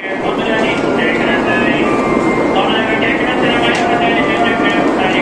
Yeah.